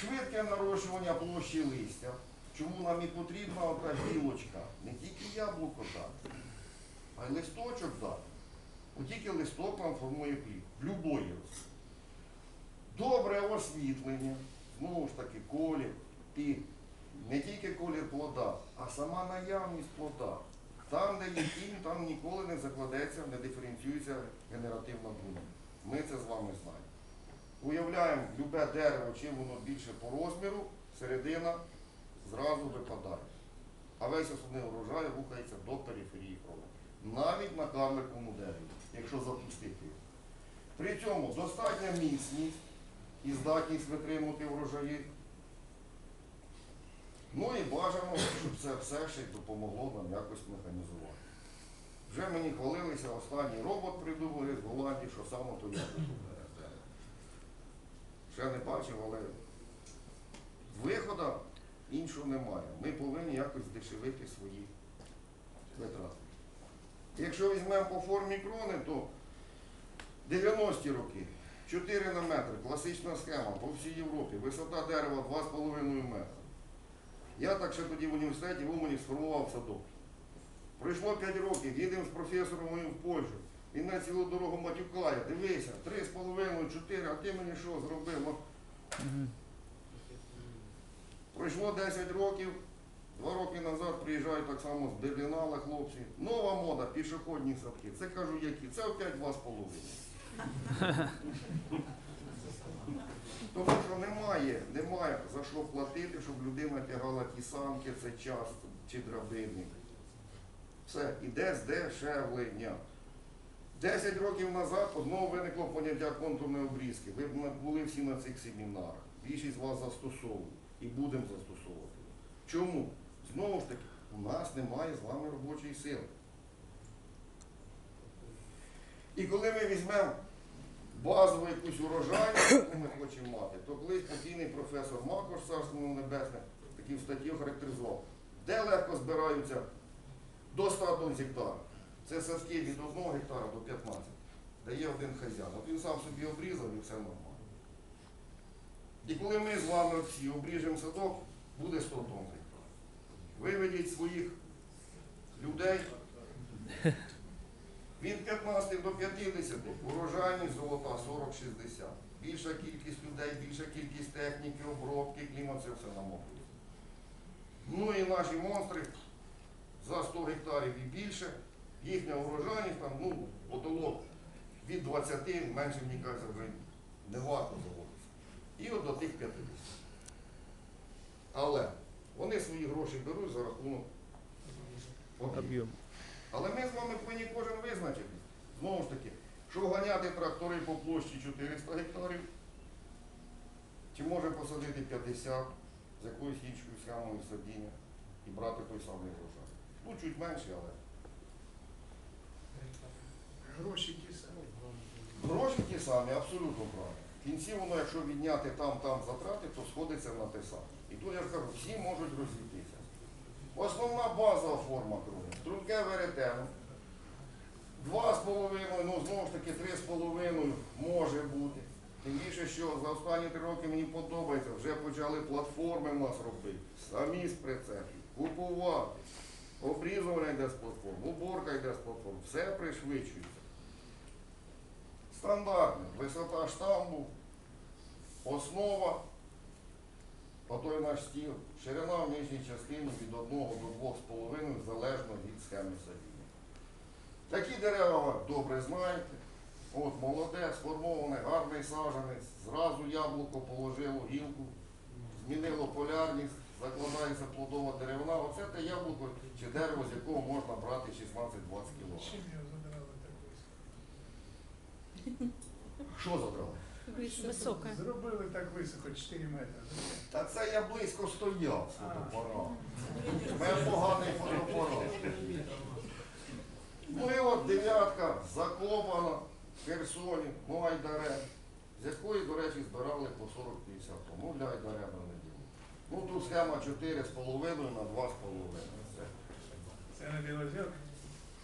Швидке нарощування площі листя. Чому нам і потрібна ота гілочка? Не тільки яблуко дати, а й листочок дати. От тільки листок нам формує плід. Любої рослини. Добре освітлення, знову ж таки, колір і не тільки колір плода, а сама наявність плода. Там, де є тінь, там ніколи не закладеться, не диференціюється генеративна брунька. Ми це з вами знаємо. Уявляємо, любе дерево, чим воно більше по розміру, середина зразу випадає. А весь основний урожай рухається до периферії крови. Навіть на карликовому дереві, якщо запустити його. При цьому достатня міцність і здатність витримувати врожаї. Ну і бажано, щоб це все ще й допомогло нам якось механізувати. Вже мені хвалилися, останній робот придумали з Голландії, що саме то я придумав. Ще не бачив, але виходу іншого немає. Ми повинні якось здешевити свої витрати. Якщо візьмемо по формі крони, то 90-ті роки, 4 на метр, класична схема по всій Європі, висота дерева 2,5 метра. Я так ще тоді в університеті в Умані сформував садок. Пройшло 5 років, їдемо з професором в Польщу. Він на цілу дорогу матюкає, дивися, 3,5, 4, а ти мені що зробив? Пройшло 10 років, два роки назад приїжджають так само з Берлінала хлопці. Нова мода, пішохідні садки. Це кажу, які? Це опять 2,5. Тому що немає, немає за що платити, щоб людина тягала ті самки, це час чи драбини. Все, іде здешевлення. 10 років назад знову виникло поняття контурної обрізки. Ви були всі на цих семінарах. Більшість з вас застосовують і будемо застосовувати. Чому? Знову ж таки, у нас немає з вами робочої сили. І коли ми візьмемо базову якусь урожайність, яку ми хочемо мати, то колись покійний професор Макош, царство небесне, такі в статті характеризував, де легко збираються до 100 тонн з. Це садки від 1 гектара до 15. Дає один хазяїн. От він сам собі обрізав і все нормально. І коли ми з вами всі обріжемо садок, буде 100 тонн з гектара. Виведіть своїх людей від 15 до 50, урожайність золота 40-60. Більша кількість людей, більша кількість техніки, обробки, клімат, це все намокує. Ну і наші монстри за 100 гектарів і більше, їхня урожайність там, ну, потолок від 20, менше, мені кажеться, вже не варто заводитися. І от до тих 50. Але вони свої гроші беруть за рахунок об'єму. Об'єм. Але ми з вами повинні кожен визначити. Знову ж таки, що ганяти трактори по площі 400 гектарів, чи може посадити 50 з якоюсь іншою схемою садіння і брати той самий врожай. Ну, чуть менше, але. Гроші ті самі. Гроші ті самі, абсолютно правильно. В кінці воно, якщо відняти там-там затрати, то сходиться на те саме. І тут я кажу, всі можуть розійтися. Основна базова форма крові. Струнке веретено. Два з половиною, ну знову ж таки, три з половиною може бути. Тим більше, що за останні три роки мені подобається, вже почали платформи в нас робити, самі з прицепів, купувати. Обрізування йде з платформ, уборка йде з платформ, все пришвидшується. Стандартне, висота штамбу, основа, отой наш стіл, ширина в нижній частині від 1 до 2,5 залежно від схеми садіння. Такі дерева добре знаєте. От молоде, сформоване, гарний саджанець, зразу яблуко положило гілку, змінило полярність, закладається плодова деревина. Оце те яблуко чи дерево, з якого можна брати 16-20 кг. Чим його забирали так Що забрали? Висока. високо? Зробили так високо, 4 метри. Та це я близько стояв з фотоапаратом. У мене поганий фотоапарат. Ну і от дев'ятка закопана в Херсоні, ну айдаре, з якої, до речі, збирали по 40-50 тонн. Ну для айдаре на неділю. Ну тут схема 4,5 на 2,5. Це. Це не білозерка.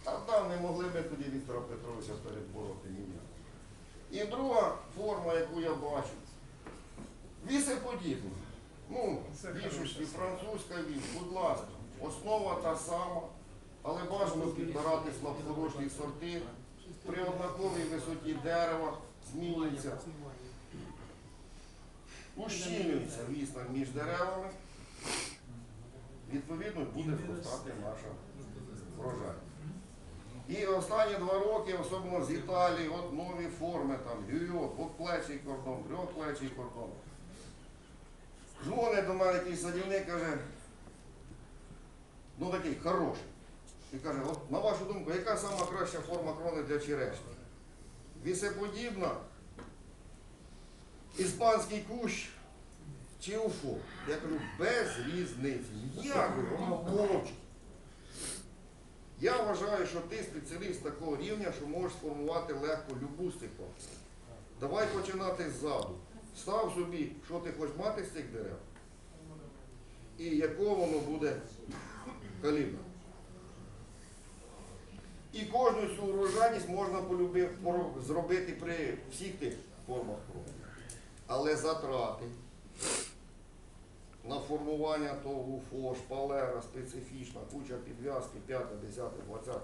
Та там не могли ми тоді Віктора Петровича передбороти ніяк. І друга форма, яку я бачу, вісип подібне. Ну, Це більшості французька він, будь ласка, основа та сама, але бажано підбирати слабкорожні сорти. При однаковій висоті дерева змінюється, ущільнюється відстань між деревами. Відповідно буде зростати наша врожай. І останні два роки, особливо з Італії, от нові форми, там, гюйот, двохплечий кордон, трьохплечий кордон. Дзвонить до мене якийсь садівник, каже, ну такий хороший. І каже, от на вашу думку, яка сама краща форма крони для черешні? Вісеподібна, іспанський кущ чи уфо? Я кажу, без різниці. Ніякої, воно мовчить. Я вважаю, що ти спеціаліст такого рівня, що можеш сформувати легко любу з цих форм. Давай починати ззаду. Став собі, що ти хочеш мати з цих дерев, і якого воно буде калібра. І кожну цю урожайність можна зробити при всіх тих формах крові. Але затрати на формування того УФО, шпалера, специфічна, куча підв'язки, 5, 10, 20.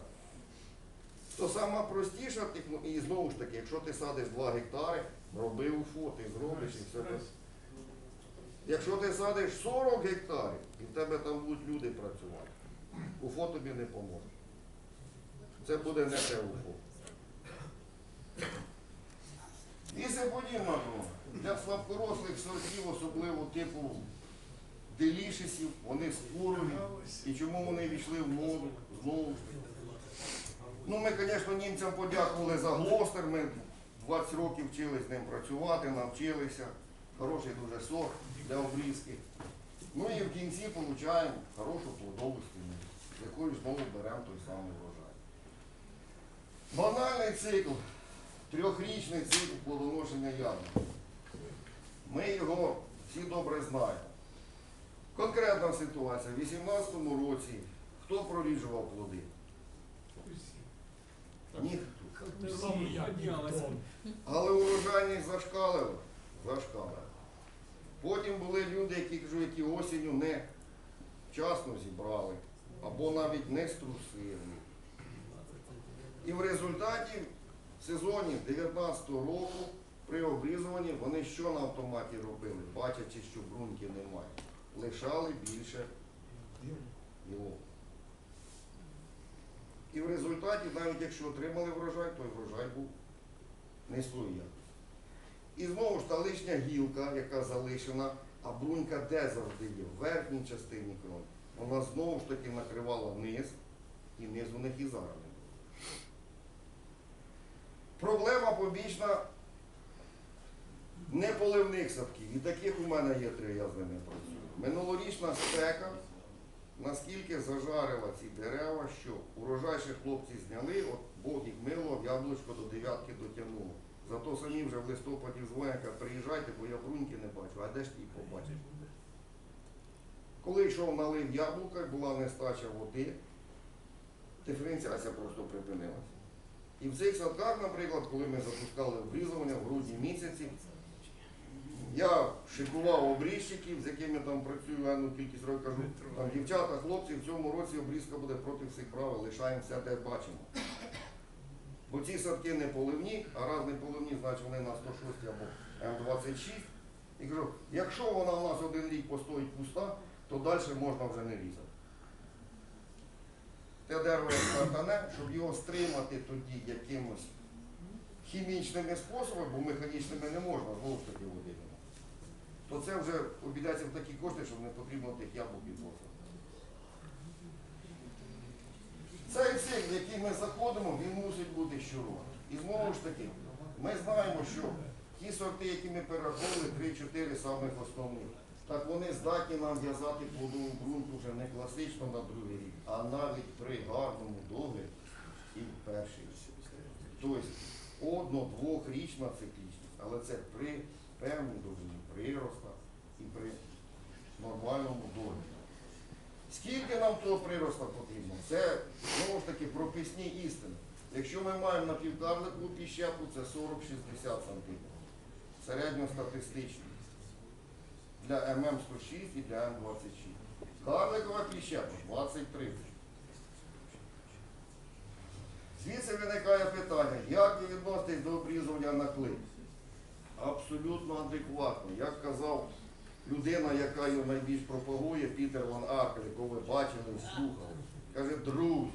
То сама простіша технологія, і знову ж таки, якщо ти садиш 2 гектари, роби УФО, ти зробиш і все. Якщо ти садиш 40 гектарів, і в тебе там будуть люди працювати, УФО тобі не поможе. Це буде не те УФО. Вісеподібна дрова. Для слабкорослих сортів, особливо типу делішесів, вони скурові. І чому вони війшли в моду знову? Ну, ми, звісно, німцям подякували за глостер. Ми 20 років вчили з ним працювати, навчилися. Хороший дуже сорт для обрізки. Ну і в кінці отримуємо хорошу плодову стіну, якою знову беремо той самий врожай. Банальний цикл, трьохрічний цикл плодоношення яблук. Ми його всі добре знаємо. Конкретна ситуація. У 2018 році хто проріджував плоди? Ніхто. Але урожайність зашкалила. Зашкалила. Потім були люди, які кажуть, які осінню не вчасно зібрали, або навіть не струсили. І в результаті в сезоні 19 року при обрізуванні вони що на автоматі робили, бачачи, що бруньків немає, лишали більше його. І в результаті, навіть якщо отримали врожай, то врожай був низької. І знову ж та лишня гілка, яка залишена, а брунька де завжди є? В верхній частині крони. Вона знову ж таки накривала низ, і низ у них і зараз. Проблема побічна неполивних садків. І таких у мене є три, я з ними працюю. Минулорічна спека наскільки зажарила ці дерева, що урожай ще хлопці зняли, от Бог їх милував, яблучко до дев'ятки дотягнуло. Зато самі вже в листопаді дзвонять, приїжджайте, бо я бруньки не бачу, а де ж їх побачиш? Коли йшов налив яблука, була нестача води, диференціація просто припинилася. І в цих садках, наприклад, коли ми запускали обрізування в грудні місяці, я шикував обрізчиків, з якими там працюю енну кількість років, кажу, там, дівчата, хлопці, в цьому році обрізка буде проти всіх правил, лишаємо все, де бачимо. Бо ці садки не поливні, а раз не поливні, значить вони на 106 або М26. І кажу, якщо вона у нас один рік постоїть пуста, то далі можна вже не різати. Те дерево як щоб його стримати тоді якимось хімічними способами, бо механічними не можна, знову ж таки води. То це вже обійдеться в такі кошти, щоб не потрібно тих яблук відвозити. Цей цикл, в який ми заходимо, він мусить бути щороку. І знову ж таки, ми знаємо, що ті сорти, які ми перераховували, 3-4 самих основних, так вони здатні нам в'язати плодову ґрунту вже не класично на другий рік, а навіть при гарному догляді і в перший рік. Тобто одно-двохрічна циклічність, але це при певній довжині прироста і при нормальному догляді. Скільки нам того прироста потрібно? Це знову ж таки прописні істини. Якщо ми маємо на півкарлику піщепу, це 40-60 см. Середньостатистично. Для ММ106 і для М26. Карликова піщепа 20-30. Звідси виникає питання, як ви відноситесь до обрізування на клей? Абсолютно адекватно. Як казав людина, яка його найбільш пропагує, Пітер Ван Аркель, якого ви бачили слухали, каже, друзі,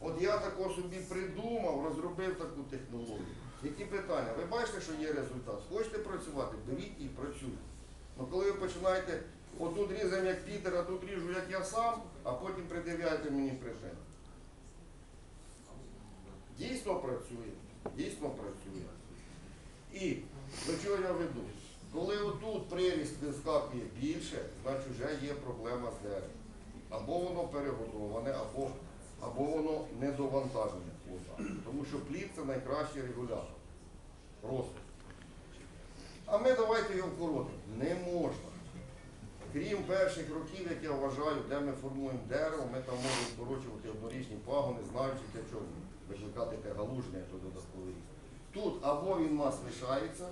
от я тако собі придумав, розробив таку технологію. Які питання? Ви бачите, що є результат? Хочете працювати? Беріть і працюйте. Ну коли ви починаєте, отут різаємо як Пітер, а тут ріжу як я сам, а потім придивляєте мені претензії. Дійсно працює, дійсно працює. І до чого я веду? Коли отут приріст вискакує більше, значить вже є проблема з деревом. Або воно перегодоване, або, або воно недовантажене. Тому що плід це найкращий регулятор росту. А ми давайте його вкоротимо. Не можна. Крім перших років, як я вважаю, де ми формуємо дерево, ми там можемо скорочувати однорічні пагони, знаючи для чого викликати те галуження, то додатковий ріст. Тут або він у нас лишається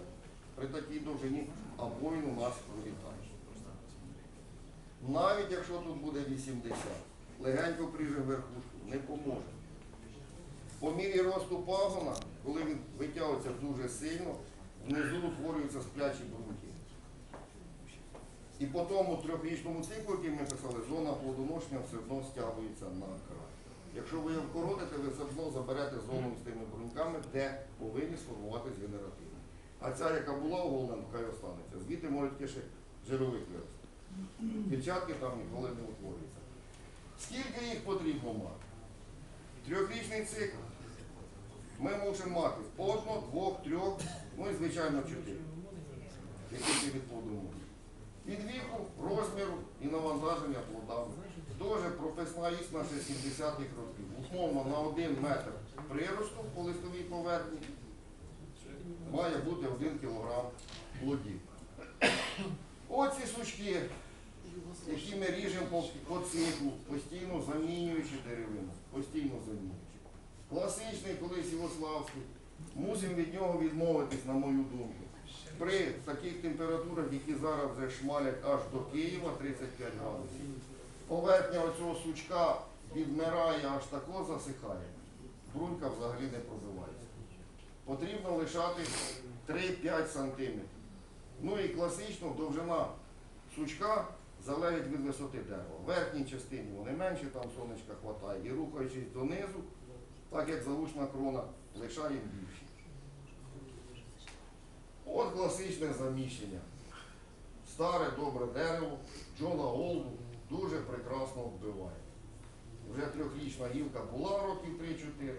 при такій довжині, або він у нас вилітає. Навіть якщо тут буде 80, легенько прижив верхушку, не поможе. По мірі росту пагона, коли він витягується дуже сильно, внизу утворюються сплячі бруньки. І по тому трьохрічному циклу, який ми писали, зона плодоношення все одно стягується на край. Якщо ви його вкоротите, ви все одно заберете зону з тими бруньками, де повинні сформуватись генеративні. А ця, яка була оголена, хай останеться. Звідти можуть тільки ще жировик вирости. Дівчатки там ніколи не утворюються. Скільки їх потрібно мати? Трьохрічний цикл. Ми можемо мати по двох, трьох, ну і звичайно чотири. Які від плоду можуть. Від віку, розміру і навантаження плодами. Дуже прописна істина ще 70-х років. Умовно на один метр приросту по листовій поверхні має бути 1 кілограм плодів. Оці сучки, які ми ріжемо по, циклу, постійно замінюючи деревину, постійно замінюючи. Класичний колись Єгославський, мусимо від нього відмовитись, на мою думку. При таких температурах, які зараз вже шмалять аж до Києва 35 градусів, поверхня оцього сучка відмирає, аж тако засихає. Брунька взагалі не пробивається. Потрібно лишати 3-5 см. Ну і класично довжина сучка залежить від висоти дерева. В верхній частині вони менше, там сонечка хватає. І рухаючись донизу, так як залучна крона, лишаємо більші. От класичне заміщення. Старе добре дерево, Джона Олду дуже прекрасно вбиває. Вже трьохрічна гілка була років 3-4,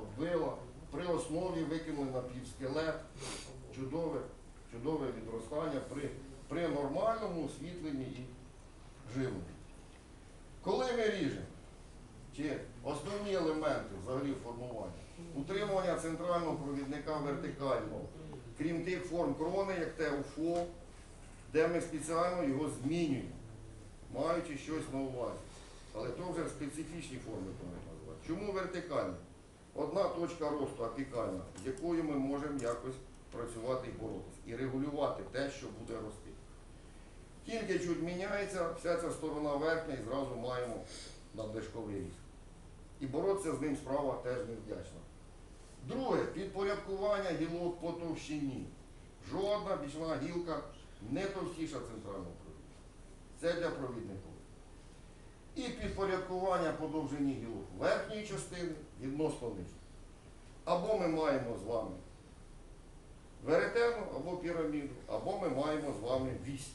отбила. При основі викинули на півскелет. Чудове, чудове відростання при, при нормальному освітленні і живленні. Коли ми ріжемо, чи основні елементи взагалі формування, утримування центрального провідника вертикального, крім тих форм крони, як те УФО, де ми спеціально його змінюємо, маючи щось на увазі. Але то вже специфічні форми повинні називати. Чому вертикальні? Одна точка росту апікальна, з якою ми можемо якось працювати і боротися, і регулювати те, що буде рости. Тільки чуть міняється, вся ця сторона верхня і зразу маємо надлишковий ріст. І боротися з ним справа теж невдячна. Друге, підпорядкування гілок по товщині. Жодна бічна гілка не товстіша центрального провідника. Це для провідників. І підпорядкування по довжині гілок верхньої частини відносно нижньої. Або ми маємо з вами веретену або піраміду, або ми маємо з вами вісь,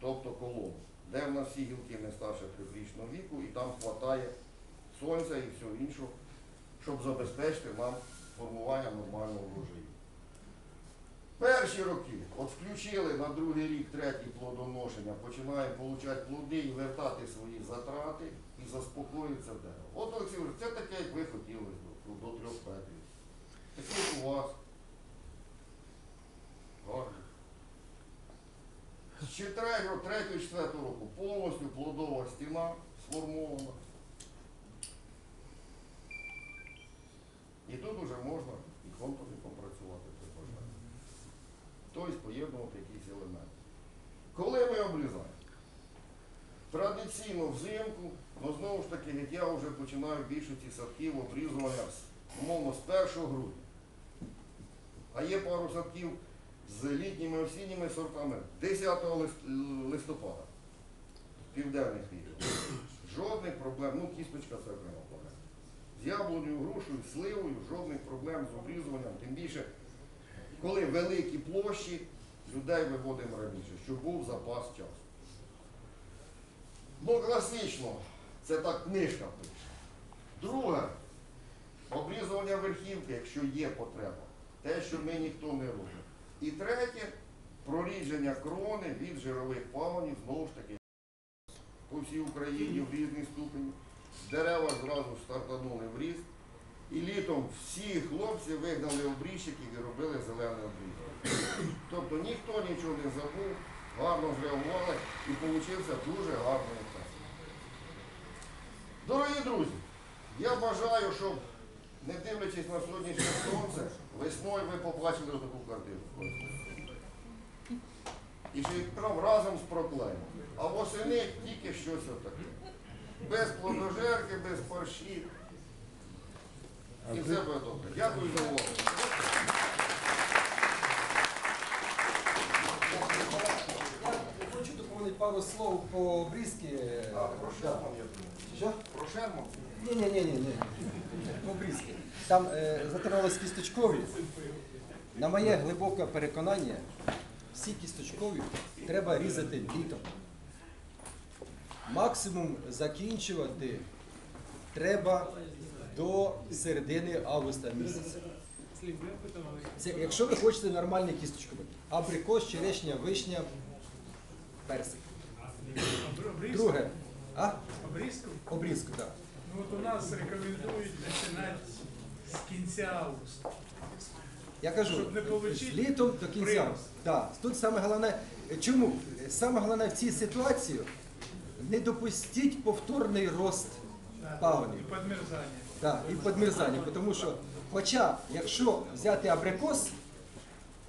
тобто колону, де в нас всі гілки не старше трьохрічного віку, і там вистачає сонця і всього іншого, щоб забезпечити нам формування нормального врожаю. Перші роки, от включили на другий рік, третій плодоношення, починаємо отримати плоди і вертати свої затрати і заспокоїться дерево. От Олексій, це таке, як ви хотіли до, до трьох метрів. Таке у вас. Гарно. З 3-4 року повністю плодова стіна сформована. І тут уже можна і контурником працювати при бажанні. Тобто поєднувати якісь елементи. Коли ми обрізаємо. Традиційно взимку, ну знову ж таки, я вже починаю більшості садків обрізування, умовно, з 1 грудня. А є пару садків з літніми осінніми сортами 10 лист- листопада, південних регіонів. Жодних проблем, ну кісточка це окрема проблема. З яблунею, грушею, сливою, жодних проблем з обрізуванням, тим більше, коли великі площі, людей виводимо раніше, щоб був запас часу. Ну, класично, це так книжка пише. Друге, обрізування верхівки, якщо є потреба. Те, що ми ніхто не робимо. І третє, прорідження крони від жирових пагонів, знову ж таки, по всій Україні в різний ступені. Дерева зразу стартанули в ріст. І літом всі хлопці вигнали обрізчиків і робили зелене обрізання. Тобто ніхто нічого не забув, гарно зреагували і получився дуже гарний ефект. Дорогі друзі, я бажаю, щоб, не дивлячись на сонячне сонце, весною ви побачили таку картину. І ще разом з проклеєм. А восени тільки щось отаке. Без плодожерки, без парші. І все буде добре. Дякую за увагу. Хочу доповнити пару слов по обрізки. А, про шерман я думаю. Що? Про шерман? Ні, ні, ні, ні, ні. По обрізки. Там е, затирались кісточкові. На моє глибоке переконання, всі кісточкові треба різати літом. Максимум закінчувати треба до середини августа місяця. Це, якщо ви хочете нормальні кісточкові. Абрикос, черешня, вишня, персик. Друге. А? Обрізку? Обрізку, так. Ну от у нас рекомендують починати з кінця августа. Я кажу, Щоб не получити літом до кінця. Так, тут саме головне, чому? Саме головне в цій ситуації не допустіть повторний рост Да. пагонів. І підмерзання. Так, і підмерзання. Тому що, хоча, якщо взяти абрикос,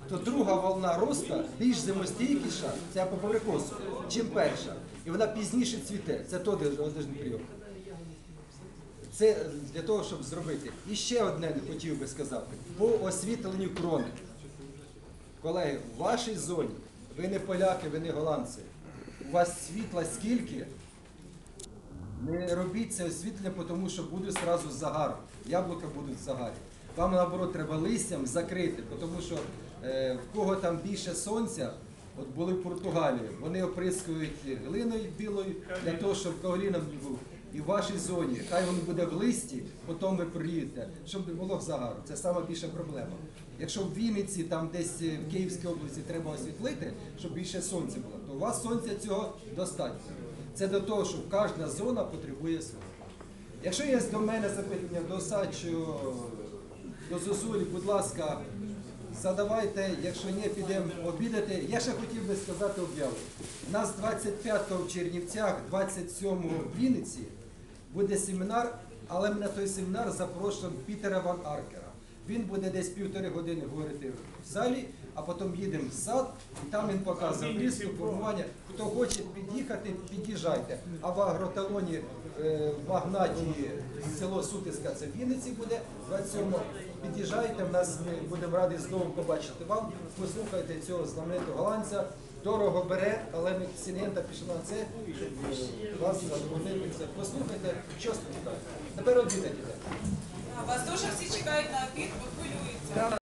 то друга волна росту більш зимостійкіша, це по абрикосу, чим перша. І вона пізніше цвіте. Це той один прийом. Це для того, щоб зробити. І ще одне хотів би сказати. По освітленню крони. Колеги, в вашій зоні, ви не поляки, ви не голландці. У вас світла скільки, не робіть це освітлення, тому що буде одразу загар. Яблука будуть в загарі. Вам наоборот треба листям закрити, тому що е, в кого там більше сонця, от були в Португалії, вони оприскують глиною білою для того, щоб каоліном не був. І в вашій зоні, хай він буде в листі, потім ви приїдете, щоб не було загару. Це найбільша проблема. Якщо в Вінниці, там десь е, в Київській області треба освітлити, щоб більше сонця було, вас сонця цього достатньо. Це до того, що кожна зона потребує сонця. Якщо є до мене запитання до Сачу, до Зозулі, будь ласка, задавайте, якщо ні, підемо обідати. Я ще хотів би сказати об'яву. У нас 25-го в Чернівцях, 27-го в Вінниці буде семінар, але ми на той семінар запрошуємо Пітера Ван Аркера. Він буде десь півтори години говорити в залі, а потім їдемо в сад, і там він показує обрізку, формування. Хто хоче під'їхати, під'їжджайте. А в агроталоні е, в Багнаті село Сутиська, це в Вінниці буде 27 Під'їжджайте, в нас ми будемо раді знову побачити вам. Послухайте цього знаменитого голландця. Дорого бере, але ми Сінгента пішли на це, щоб е, вас задовольнити. це. Послухайте, що спитати. Тепер обідайте. Вас дуже всі чекають на обід, бо хвилюються.